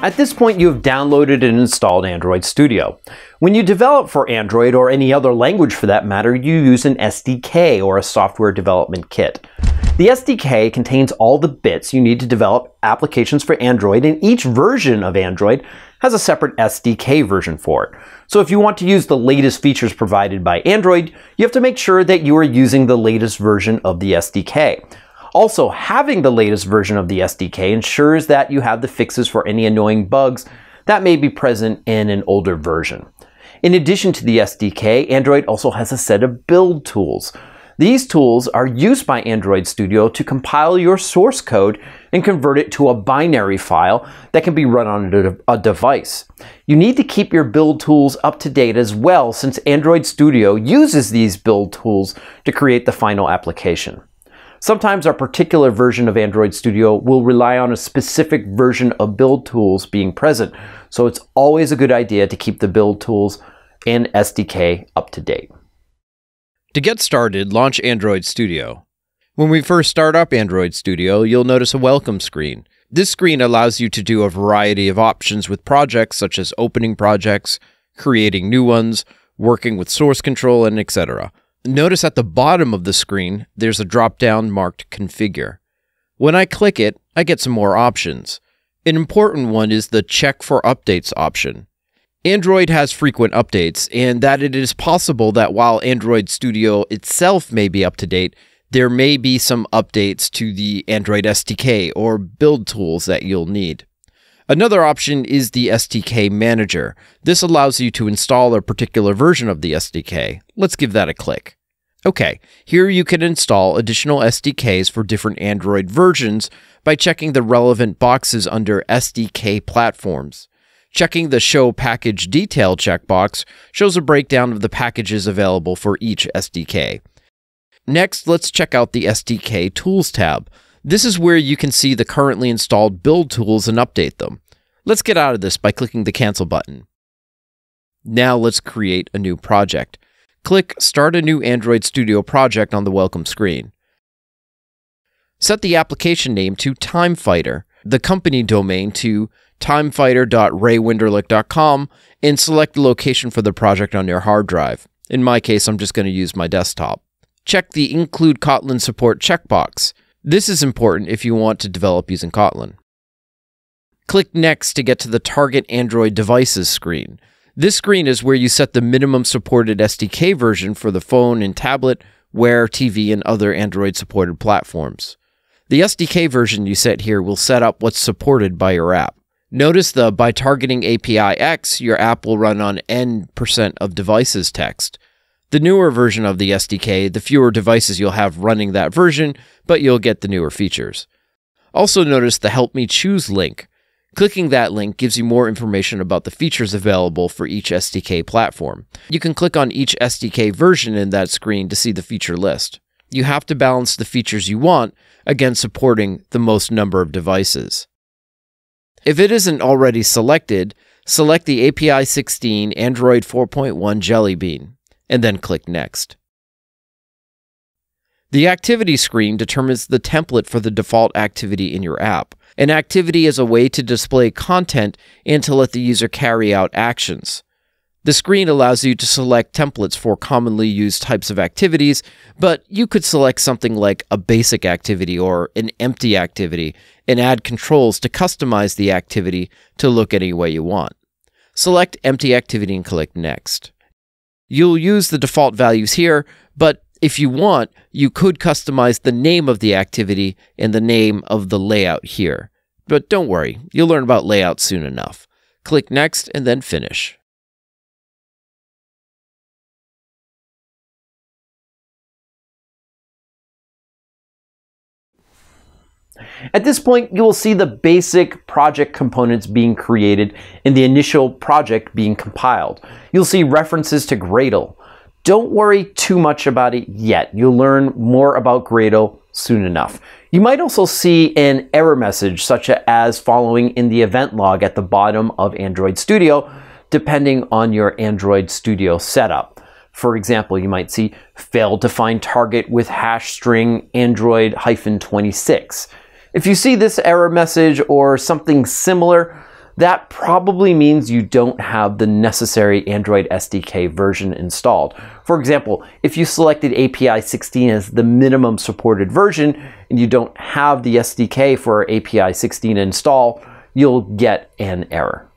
At this point, you have downloaded and installed Android Studio. When you develop for Android or any other language for that matter, you use an SDK or a software development kit. The SDK contains all the bits you need to develop applications for Android, and each version of Android has a separate SDK version for it. So if you want to use the latest features provided by Android, you have to make sure that you are using the latest version of the SDK. Also, having the latest version of the SDK ensures that you have the fixes for any annoying bugs that may be present in an older version. In addition to the SDK, Android also has a set of build tools. These tools are used by Android Studio to compile your source code and convert it to a binary file that can be run on a device. You need to keep your build tools up to date as well since Android Studio uses these build tools to create the final application. Sometimes our particular version of Android Studio will rely on a specific version of build tools being present, so it's always a good idea to keep the build tools and SDK up to date. To get started, launch Android Studio. When we first start up Android Studio, you'll notice a welcome screen. This screen allows you to do a variety of options with projects such as opening projects, creating new ones, working with source control, and etc. Notice at the bottom of the screen, there's a drop-down marked Configure. When I click it, I get some more options. An important one is the Check for Updates option. Android has frequent updates, and that it is possible that while Android Studio itself may be up to date, there may be some updates to the Android SDK or build tools that you'll need. Another option is the SDK Manager. This allows you to install a particular version of the SDK. Let's give that a click. Okay, here you can install additional SDKs for different Android versions by checking the relevant boxes under SDK platforms. Checking the Show Package Detail checkbox shows a breakdown of the packages available for each SDK. Next, let's check out the SDK Tools tab. This is where you can see the currently installed build tools and update them. Let's get out of this by clicking the Cancel button. Now let's create a new project. Click Start a new Android Studio project on the welcome screen. Set the application name to TimeFighter, the company domain to timefighter.raywenderlich.com, and select the location for the project on your hard drive. In my case, I'm just going to use my desktop. Check the Include Kotlin Support checkbox. This is important if you want to develop using Kotlin. Click Next to get to the Target Android Devices screen. This screen is where you set the minimum supported SDK version for the phone and tablet, Wear, TV, and other Android supported platforms. The SDK version you set here will set up what's supported by your app. Notice the by targeting API X, your app will run on N percent of devices text. The newer version of the SDK, the fewer devices you'll have running that version, but you'll get the newer features. Also notice the Help Me Choose link. Clicking that link gives you more information about the features available for each SDK platform. You can click on each SDK version in that screen to see the feature list. You have to balance the features you want against supporting the most number of devices. If it isn't already selected, select the API 16 Android 4.1 Jelly Bean and then click Next. The activity screen determines the template for the default activity in your app. An activity is a way to display content and to let the user carry out actions. The screen allows you to select templates for commonly used types of activities, but you could select something like a basic activity or an empty activity and add controls to customize the activity to look any way you want. Select empty activity and click next. You'll use the default values here, but if you want, you could customize the name of the activity and the name of the layout here. But don't worry, you'll learn about layout soon enough. Click Next and then Finish. At this point, you will see the basic project components being created and the initial project being compiled. You'll see references to Gradle. Don't worry too much about it yet. You'll learn more about Gradle soon enough. You might also see an error message such as following in the event log at the bottom of Android Studio, depending on your Android Studio setup. For example, you might see failed to find target with hash string Android-26. If you see this error message or something similar, that probably means you don't have the necessary Android SDK version installed. For example, if you selected API 16 as the minimum supported version and you don't have the SDK for API 16 install, you'll get an error.